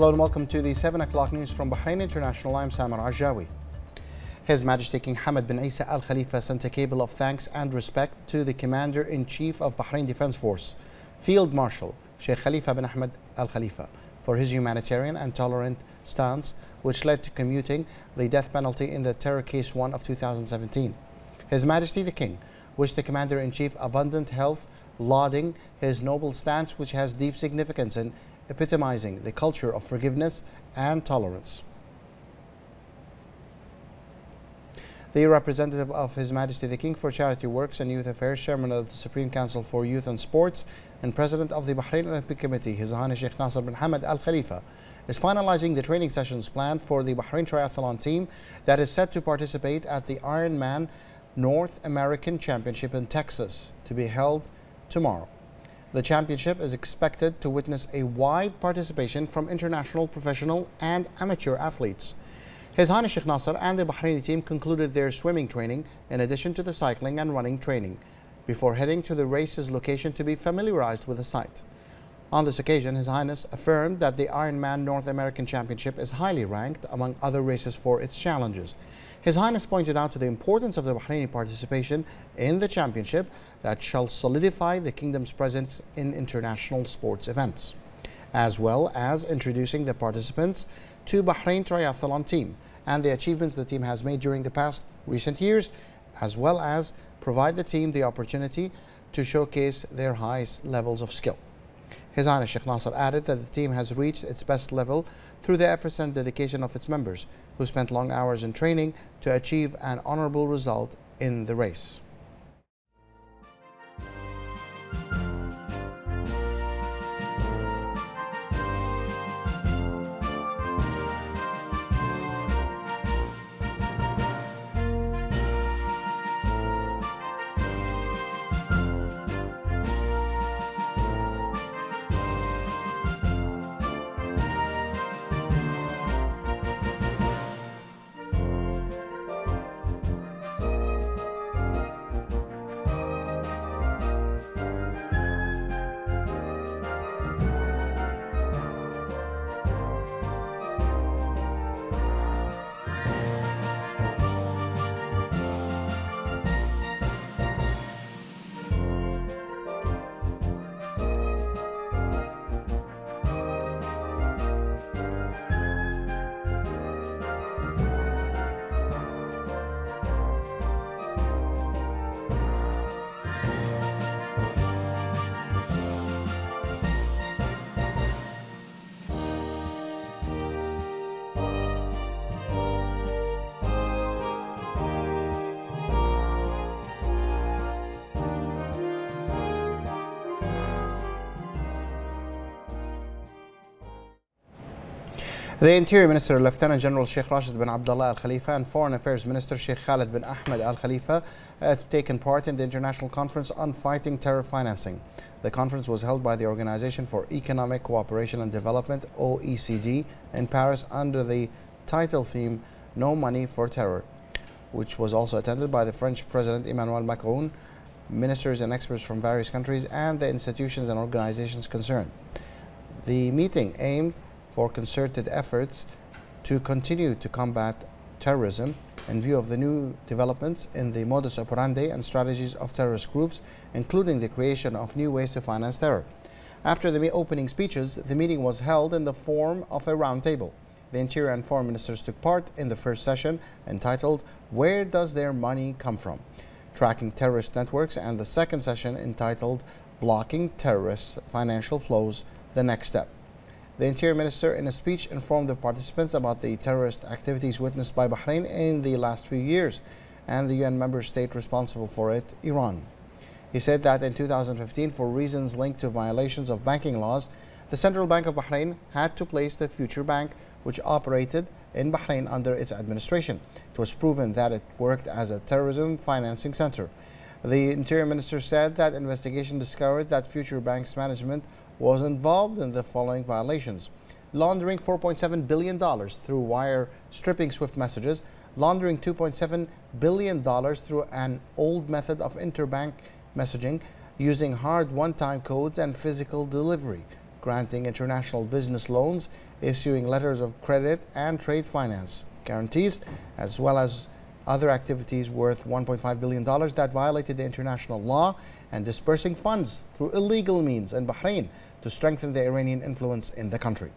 Hello and welcome to the 7 o'clock news from Bahrain International. I'm Samar Ajawi. His Majesty King Hamad bin Isa Al Khalifa sent a cable of thanks and respect to the Commander in Chief of Bahrain Defense Force, Field Marshal Sheikh Khalifa bin Ahmed Al Khalifa, for his humanitarian and tolerant stance, which led to commuting the death penalty in the terror case 1 of 2017. His Majesty the King wished the Commander in Chief abundant health, lauding his noble stance, which has deep significance in epitomizing the culture of forgiveness and tolerance. The representative of His Majesty the King for Charity Works and Youth Affairs, Chairman of the Supreme Council for Youth and Sports, and President of the Bahrain Olympic Committee, His Highness Sheikh Nasser bin Hamad Al Khalifa, is finalizing the training sessions planned for the Bahrain Triathlon team that is set to participate at the Ironman North American Championship in Texas to be held tomorrow. The championship is expected to witness a wide participation from international, professional, and amateur athletes. His Highness Sheikh Nasser and the Bahraini team concluded their swimming training in addition to the cycling and running training before heading to the race's location to be familiarized with the site. On this occasion, His Highness affirmed that the Ironman North American Championship is highly ranked among other races for its challenges. His Highness pointed out to the importance of the Bahraini participation in the championship that shall solidify the kingdom's presence in international sports events, as well as introducing the participants to Bahrain Triathlon team and the achievements the team has made during the past recent years, as well as provide the team the opportunity to showcase their highest levels of skill. His Highness Sheikh Nasser added that the team has reached its best level through the efforts and dedication of its members, who spent long hours in training to achieve an honorable result in the race. The Interior Minister, Lieutenant General Sheikh Rashid bin Abdullah Al Khalifa, and Foreign Affairs Minister Sheikh Khalid bin Ahmed Al Khalifa have taken part in the International Conference on Fighting Terror Financing. The conference was held by the Organization for Economic Cooperation and Development, OECD, in Paris under the title theme No Money for Terror, which was also attended by the French President Emmanuel Macron, ministers and experts from various countries, and the institutions and organizations concerned. The meeting aimed for concerted efforts to continue to combat terrorism in view of the new developments in the modus operandi and strategies of terrorist groups, including the creation of new ways to finance terror. After the opening speeches, the meeting was held in the form of a roundtable. The Interior and Foreign Ministers took part in the first session entitled Where Does Their Money Come From? Tracking Terrorist Networks and the second session entitled Blocking Terrorist Financial Flows, the Next Step. The Interior Minister, in a speech, informed the participants about the terrorist activities witnessed by Bahrain in the last few years and the UN member state responsible for it, Iran. He said that in 2015, for reasons linked to violations of banking laws, the Central Bank of Bahrain had to place the Future Bank, which operated in Bahrain under its administration. It was proven that it worked as a terrorism financing center. The Interior Minister said that investigation discovered that Future Bank's management was involved in the following violations. Laundering $4.7 billion through wire stripping SWIFT messages, laundering $2.7 billion through an old method of interbank messaging using hard one-time codes and physical delivery, granting international business loans issuing letters of credit and trade finance guarantees, as well as other activities worth $1.5 billion that violated the international law and dispersing funds through illegal means in Bahrain to strengthen the Iranian influence in the country.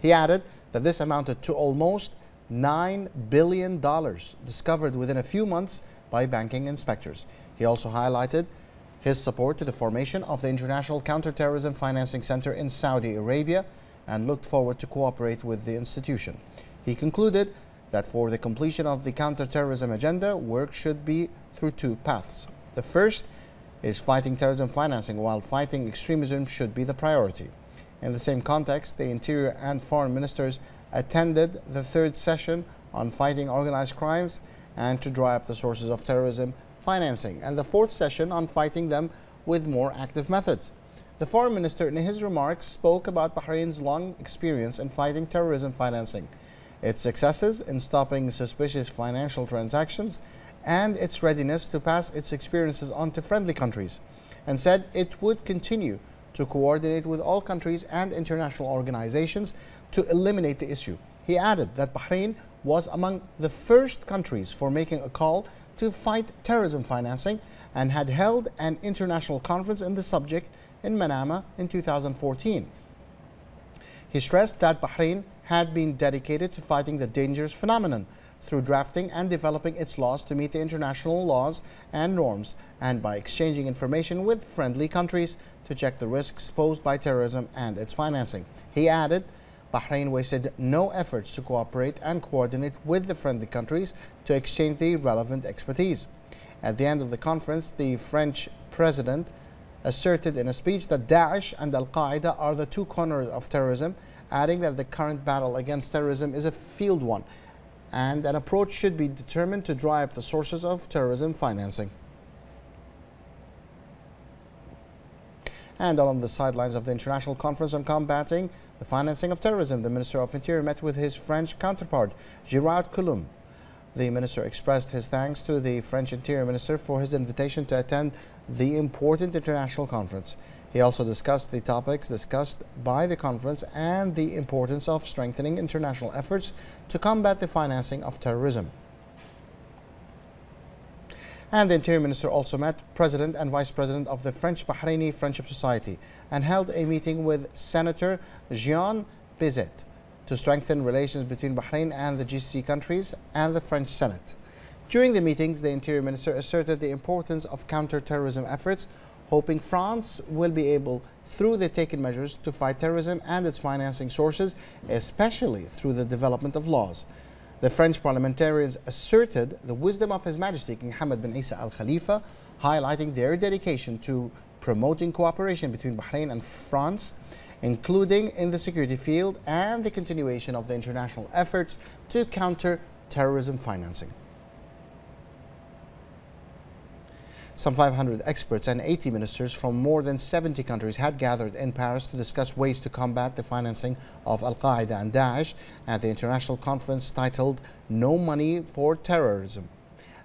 He added that this amounted to almost $9 billion discovered within a few months by banking inspectors. He also highlighted his support to the formation of the International Counterterrorism Financing Center in Saudi Arabia and looked forward to cooperate with the institution. He concluded that for the completion of the counterterrorism agenda, work should be through two paths. The first is fighting terrorism financing, while fighting extremism should be the priority. In the same context, the Interior and Foreign Ministers attended the third session on fighting organized crimes and to dry up the sources of terrorism financing, and the fourth session on fighting them with more active methods. The foreign minister, in his remarks, spoke about Bahrain's long experience in fighting terrorism financing, its successes in stopping suspicious financial transactions, and its readiness to pass its experiences on to friendly countries, and said it would continue to coordinate with all countries and international organizations to eliminate the issue. He added that Bahrain was among the first countries for making a call to fight terrorism financing and had held an international conference in the subject in Manama in 2014. He stressed that Bahrain had been dedicated to fighting the dangerous phenomenon through drafting and developing its laws to meet the international laws and norms and by exchanging information with friendly countries to check the risks posed by terrorism and its financing. He added, Bahrain wasted no efforts to cooperate and coordinate with the friendly countries to exchange the relevant expertise. At the end of the conference, the French president asserted in a speech that Daesh and Al Qaeda are the two corners of terrorism, adding that the current battle against terrorism is a field one and an approach should be determined to dry up the sources of terrorism financing. And along the sidelines of the International Conference on Combating the Financing of Terrorism, the Minister of Interior met with his French counterpart, Gerard Collomb. The minister expressed his thanks to the French Interior Minister for his invitation to attend the important international conference. He also discussed the topics discussed by the conference and the importance of strengthening international efforts to combat the financing of terrorism. And the Interior Minister also met President and Vice President of the French Bahraini Friendship Society and held a meeting with Senator Jean Bizet to strengthen relations between Bahrain and the GCC countries and the French Senate. During the meetings, the Interior Minister asserted the importance of counter-terrorism efforts hoping France will be able, through the taken measures, to fight terrorism and its financing sources, especially through the development of laws. The French parliamentarians asserted the wisdom of His Majesty King Hamad bin Isa Al Khalifa, highlighting their dedication to promoting cooperation between Bahrain and France, including in the security field and the continuation of the international efforts to counter terrorism financing. Some 500 experts and 80 ministers from more than 70 countries had gathered in Paris to discuss ways to combat the financing of Al Qaeda and Daesh at the international conference titled No Money for Terrorism.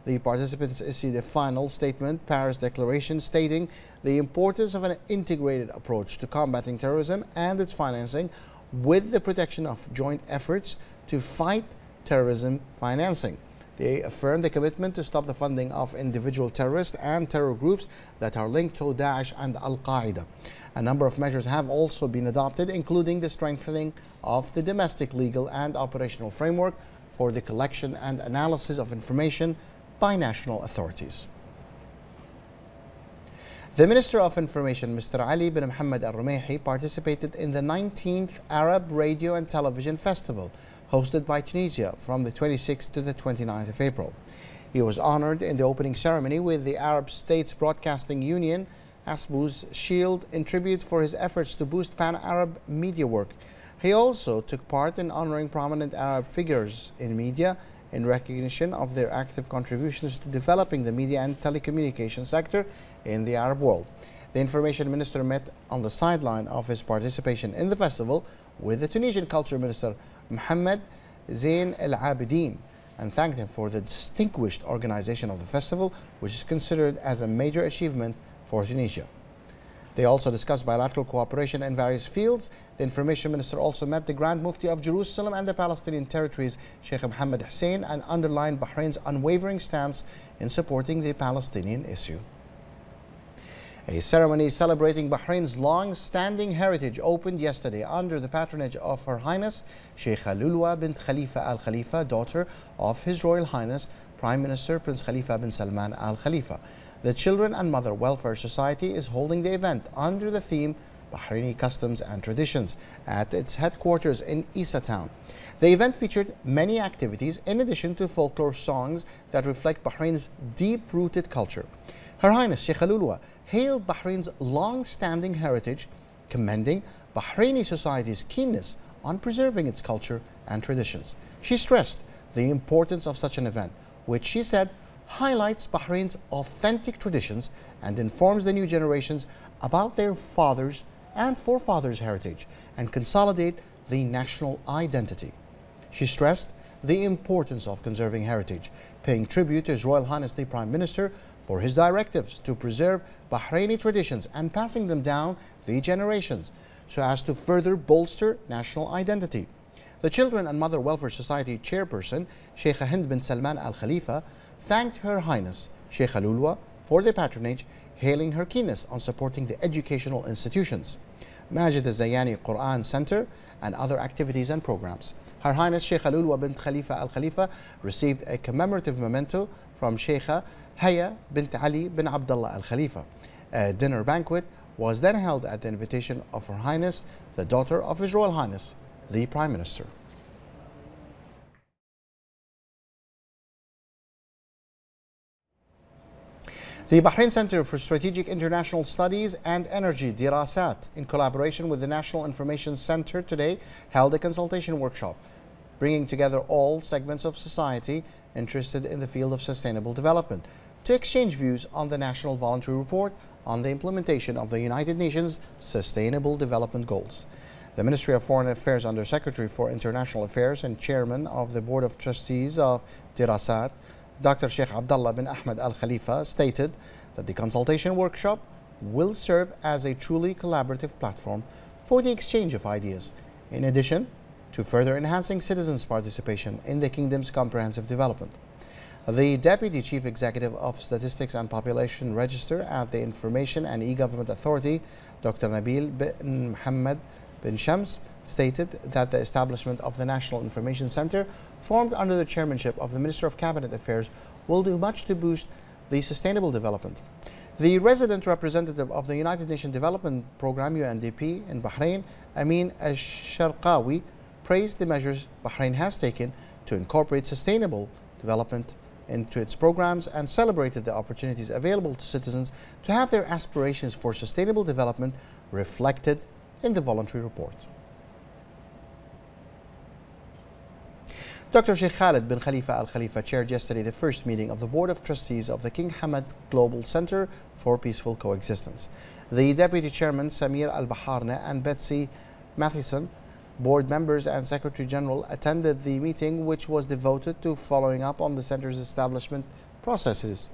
The participants issued a final statement, Paris Declaration, stating the importance of an integrated approach to combating terrorism and its financing with the protection of joint efforts to fight terrorism financing. They affirmed the commitment to stop the funding of individual terrorists and terror groups that are linked to Daesh and Al Qaeda. A number of measures have also been adopted, including the strengthening of the domestic legal and operational framework for the collection and analysis of information by national authorities. The Minister of Information, Mr. Ali bin Mohammed Al Rumaihi, participated in the 19th Arab Radio and Television Festival hosted by Tunisia from the 26th to the 29th of April. He was honored in the opening ceremony with the Arab States Broadcasting Union ASBU's shield in tribute for his efforts to boost pan-Arab media work. He also took part in honoring prominent Arab figures in media in recognition of their active contributions to developing the media and telecommunication sector in the Arab world. The information minister met on the sideline of his participation in the festival with the Tunisian culture minister Mohammed Zain al-abidine and thanked him for the distinguished organization of the festival, which is considered as a major achievement for Tunisia. They also discussed bilateral cooperation in various fields. The information minister also met the Grand Mufti of Jerusalem and the Palestinian territories, Sheikh Mohammed Hussein, and underlined Bahrain's unwavering stance in supporting the Palestinian issue. A ceremony celebrating Bahrain's long-standing heritage opened yesterday under the patronage of Her Highness Sheikha Lulwa bint Khalifa Al Khalifa, daughter of His Royal Highness Prime Minister Prince Khalifa bin Salman Al Khalifa. The Children and Mother Welfare Society is holding the event under the theme Bahraini Customs and Traditions at its headquarters in Isa Town. The event featured many activities in addition to folklore songs that reflect Bahrain's deep-rooted culture. Her Highness Sheikha Lulwa hailed Bahrain's long-standing heritage, commending Bahraini society's keenness on preserving its culture and traditions. She stressed the importance of such an event, which she said highlights Bahrain's authentic traditions and informs the new generations about their fathers' and forefathers' heritage and consolidate the national identity. She stressed the importance of conserving heritage, paying tribute to His Royal Highness the Prime Minister for his directives to preserve Bahraini traditions and passing them down the generations so as to further bolster national identity. The Children and Mother Welfare Society chairperson, Sheikha Hind bin Salman Al Khalifa, thanked Her Highness Sheikha Lulwa for the patronage, hailing her keenness on supporting the educational institutions, Majid al-Zayani Quran Center, and other activities and programs. Her Highness Sheikha Lulwa bint Khalifa Al Khalifa received a commemorative memento from Sheikha Haya bint Ali bin Abdullah Al Khalifa. A dinner banquet was then held at the invitation of Her Highness, the daughter of His Royal Highness, the Prime Minister. The Bahrain Center for Strategic International Studies and Energy, Dirasat, in collaboration with the National Information Center today, held a consultation workshop, bringing together all segments of society interested in the field of sustainable development to exchange views on the National Voluntary Report on the implementation of the United Nations Sustainable Development Goals. The Ministry of Foreign Affairs Under Secretary for International Affairs and Chairman of the Board of Trustees of Dirasat, Dr. Sheikh Abdullah bin Ahmed Al Khalifa stated that the consultation workshop will serve as a truly collaborative platform for the exchange of ideas, in addition to further enhancing citizens' participation in the kingdom's comprehensive development. The Deputy Chief Executive of Statistics and Population Register at the Information and E-Government Authority, Dr. Nabil bin Mohammed bin Shams, stated that the establishment of the National Information Center, formed under the chairmanship of the Minister of Cabinet Affairs, will do much to boost the sustainable development. The resident representative of the United Nations Development Programme UNDP in Bahrain, Amin Al-Sharqawi, praised the measures Bahrain has taken to incorporate sustainable development into its programs and celebrated the opportunities available to citizens to have their aspirations for sustainable development reflected in the voluntary report. Dr. Sheikh Khalid bin Khalifa Al Khalifa chaired yesterday the first meeting of the Board of Trustees of the King Hamad Global Center for Peaceful Coexistence. The Deputy Chairman Samir Al Baharna and Betsy Matheson, board members and Secretary General, attended the meeting, which was devoted to following up on the center's establishment processes.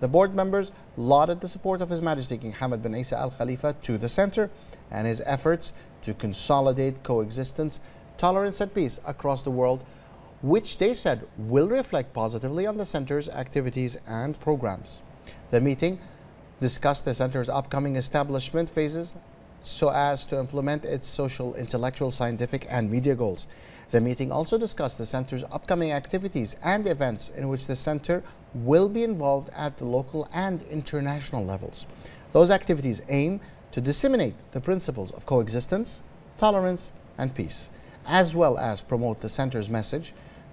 The board members lauded the support of His Majesty King Hamad bin Isa Al Khalifa to the center and his efforts to consolidate coexistence, tolerance, and peace across the world which they said will reflect positively on the center's activities and programs. The meeting discussed the center's upcoming establishment phases so as to implement its social, intellectual, scientific, and media goals. The meeting also discussed the center's upcoming activities and events in which the center will be involved at the local and international levels. Those activities aim to disseminate the principles of coexistence, tolerance, and peace, as well as promote the center's message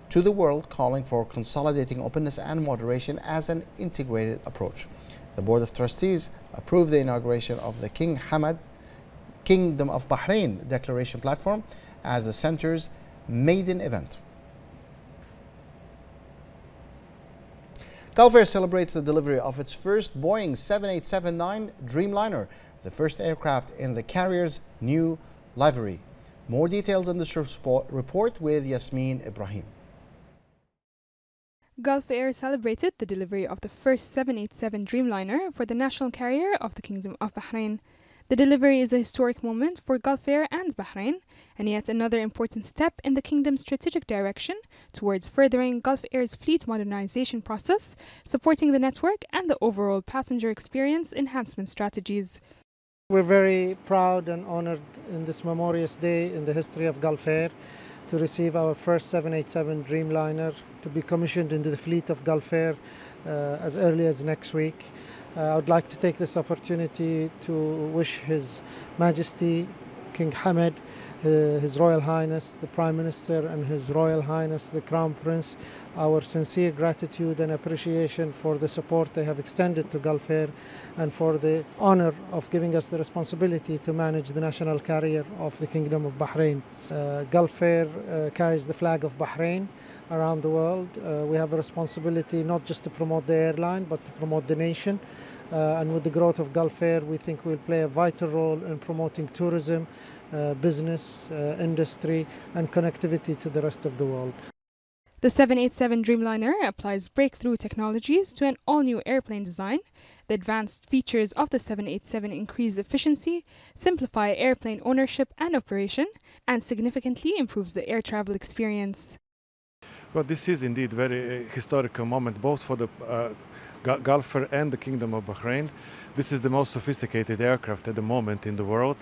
to the world calling for consolidating openness and moderation as an integrated approach. The Board of Trustees approved the inauguration of the King Hamad Kingdom of Bahrain Declaration Platform as the center's maiden event. Gulf Air celebrates the delivery of its first Boeing 7879 Dreamliner, the first aircraft in the carrier's new livery. More details in this report with Yasmin Ibrahim. Gulf Air celebrated the delivery of the first 787 Dreamliner for the national carrier of the Kingdom of Bahrain. The delivery is a historic moment for Gulf Air and Bahrain, and yet another important step in the kingdom's strategic direction towards furthering Gulf Air's fleet modernization process, supporting the network and the overall passenger experience enhancement strategies. We're very proud and honored in this memorious day in the history of Gulf Air to receive our first 787 Dreamliner to be commissioned into the fleet of Gulf Air uh, as early as next week. Uh, I would like to take this opportunity to wish His Majesty King Hamad, uh, His Royal Highness the Prime Minister, and His Royal Highness the Crown Prince our sincere gratitude and appreciation for the support they have extended to Gulf Air and for the honor of giving us the responsibility to manage the national carrier of the Kingdom of Bahrain. Uh, Gulf Air uh, carries the flag of Bahrain around the world. Uh, we have a responsibility not just to promote the airline but to promote the nation. Uh, and with the growth of Gulf Air, we think we'll play a vital role in promoting tourism, uh, business, uh, industry, and connectivity to the rest of the world. The 787 Dreamliner applies breakthrough technologies to an all new airplane design. The advanced features of the 787 increase efficiency, simplify airplane ownership and operation, and significantly improves the air travel experience. Well, this is indeed very uh, historical moment, both for the uh, Gulf Air and the Kingdom of Bahrain. This is the most sophisticated aircraft at the moment in the world,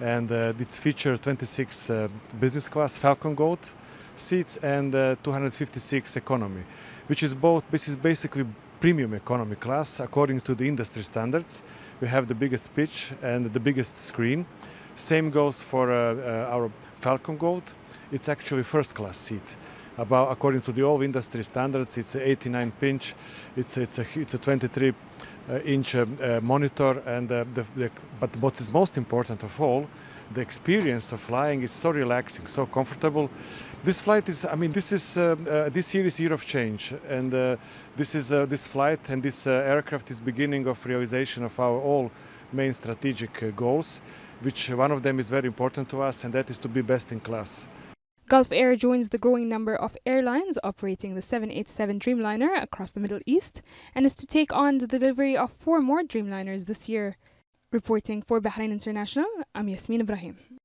and uh, it features 26 uh, business class Falcon Gold seats and uh, 256 economy, which is both. This is basically premium economy class according to the industry standards. We have the biggest pitch and the biggest screen. Same goes for uh, our Falcon Gold. It's actually first class seat. About according to the old industry standards, it's 89 inch. It's it's a it's a 23 uh, inch uh, uh, monitor, and the, the, but what is most important of all the experience of flying is so relaxing, so comfortable. This flight is, I mean, this is uh, uh, this year is year of change, and uh, this is uh, this flight and this uh, aircraft is beginning of realization of our all main strategic uh, goals, which one of them is very important to us, and that is to be best in class. Gulf Air joins the growing number of airlines operating the 787 Dreamliner across the Middle East and is to take on the delivery of four more Dreamliners this year. Reporting for Bahrain International, I'm Yasmin Ibrahim.